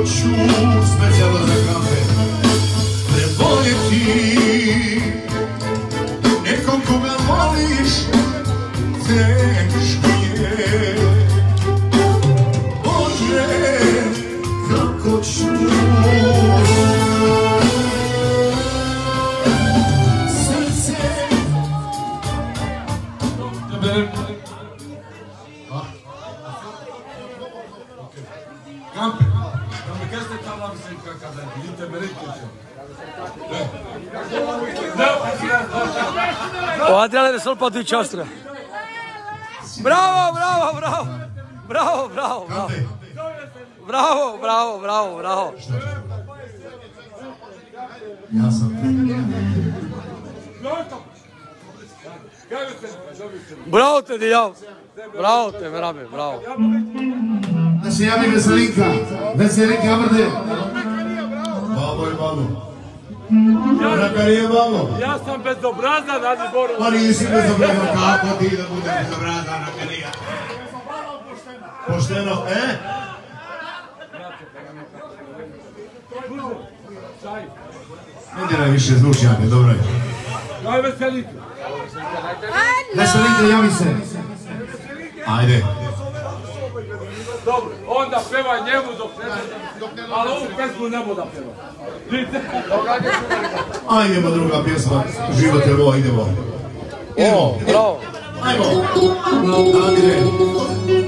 почув спеціально O Adriane Solpatović Astra. Bravo, bravo, bravo. Bravo, bravo, bravo. Bravo, bravo, bravo, bravo. Ja sam Bravo te, Dijav. Bravo te, Merabe, bravo. Da se javi Veselinka. Veselinka Brde. Babo je babo. Nije babo. Ja sam bezobrazan, radi Boru. Pa nisi bezobrazan, kako ti da budeš bezobrazan, nije. Pošteno, e? Ne diraj više zvučjake, dobro je. Daj veselite. Veselinka, javi se. Ajde. Dobro, onda pevaj njemu dok ne Ali ovu pesmu ne da peva. Ajmo druga pjesma, život je ovo, idemo. O, bravo. Ajmo. Ajde.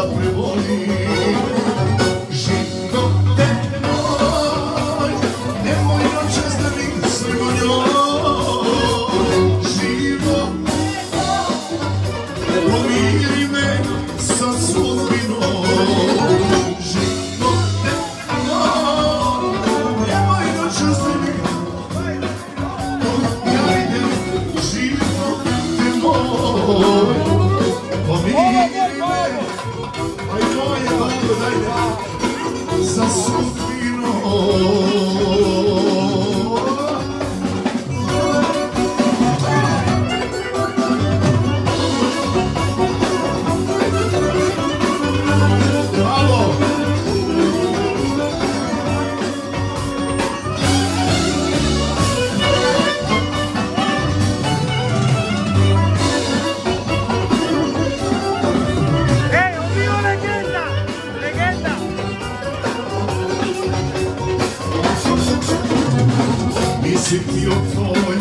Da prebolim. Chip your toy.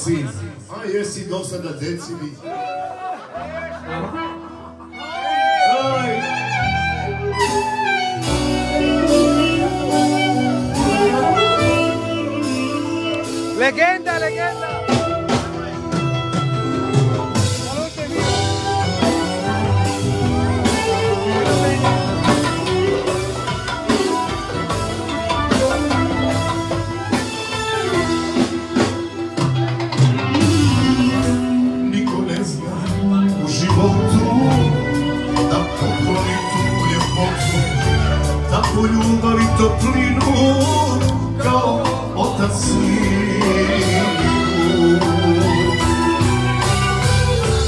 Sin. A jesi do sada decimi. boku Takvu ljubav i toplinu kao otac sinu.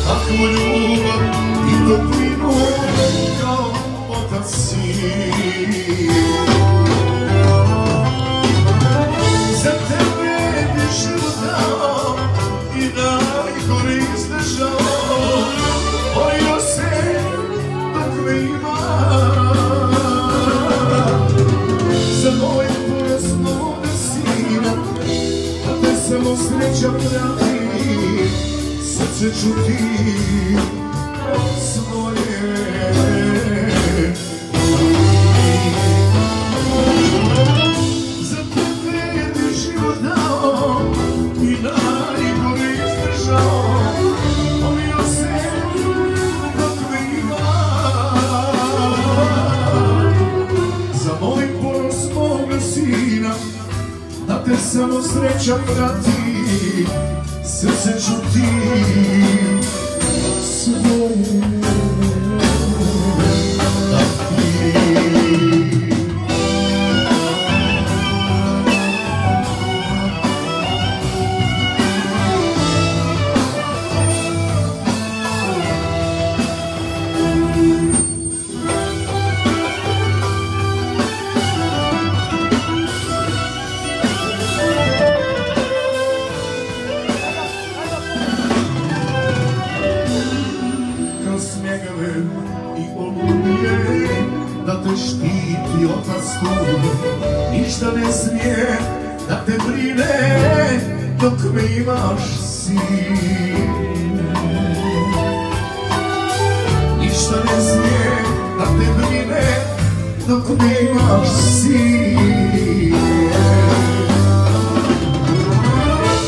Takvu ljubav i toplinu kao otac sinu. Pravi, srce čuti svoje. Za tebe bi život dao i najgore izdržao, volio se me ima. Za moj ponos moga sina, da te samo sreća prati, srce čuti svoje. Tu ništa ne smije da te brine dok me imaš sin. Ništa ne smije da te brine dok me imaš sin.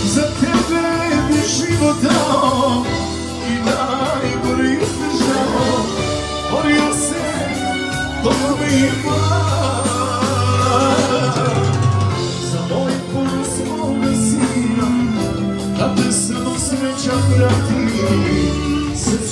Za tebe bi život dao i najgore izdržao, borio se ima.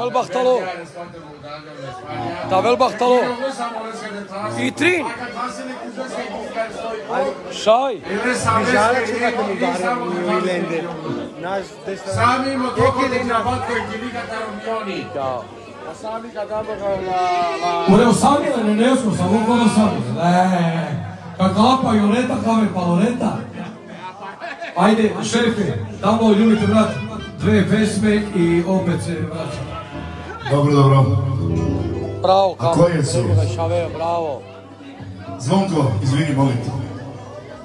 Sine, da ti Bravo, bravo, bravo. No, brate moj, živi za bio. Tavel Bahtalo. Tavel Bahtalo. I Trin. Šaj. Sami motokovi na vodko i kilikata rompioni. Da. Sami kadamo ga la... la... Ore osamile ne nesmo sa ovog ono samile. Ne. Kakapa Joleta kave paloreta. Ajde, šefe, tamo ljubite brat, dve pesme i opet se vraćamo. Dobro, dobro. Bravo, A koje su? Bravo. Zvonko, izvini, molim te.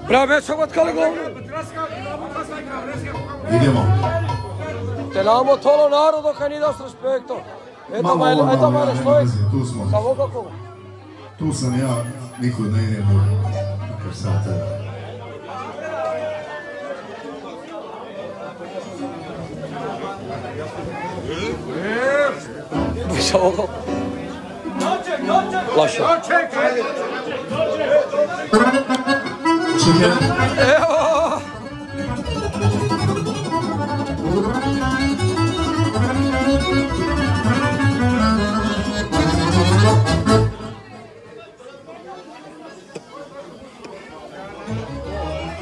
Bravo, već sam gotkali govno. Idemo. Te namo tolo narodo kad ni daš respekto. Eto ovo, eto mene ja, stoji. tu smo. Samo kako? Tu sam ja, nikud ne idem do Karsata. Lascia poco. Lascia. Eh, oh.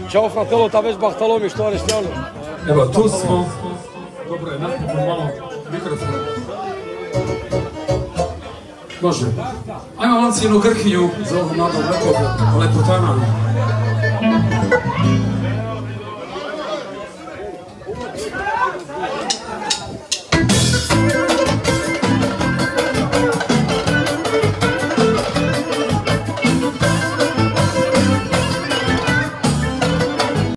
Ciao fratello, talvez Bartolomeu, što restiamo? Evo, tu smo. Dobro je, nakon malo mikrofon. Može. Ajmo cijelu Grkinju za ovu mladog lepog lepotana.